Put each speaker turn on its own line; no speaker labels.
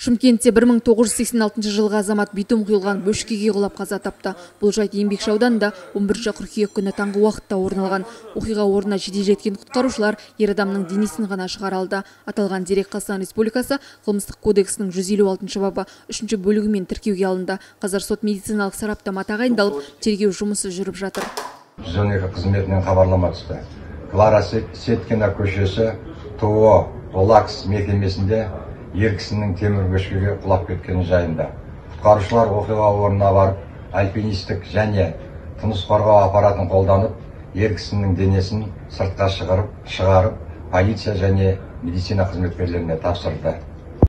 Шымкентте 1986 жылғы азамат битум құйылған бөшкеге құлап қаза тапты. Бұл жайт Еңбекші ауданында 11 қыркүйек күні таңғы уақытта орын алған. Оқиға орнына жедел жеткен құтқарушылар ер адамның денесін ғана шығара алды. Аталған дерек Қазақстан Республикасы қылмыстық кодексінің 156 бабы 3 бөлігімен тіркеуге алынды. Қазір сот медициналық сараптама тағайындалып, тергеу жұмысы жүріп жатыр.
112 қызметінен хабарлама түсті клара сеткина көшесі то олакс мекемесінде ер кісінің темір бөшкеге құлап кеткені жайында. Құтқарушылар оқиға орнына барып альпинистік және тыныс қорғау аппаратын қолданып ер кісінің денесін сыртқа шығарып полиция және медицина қызметкерлеріне тапсырды.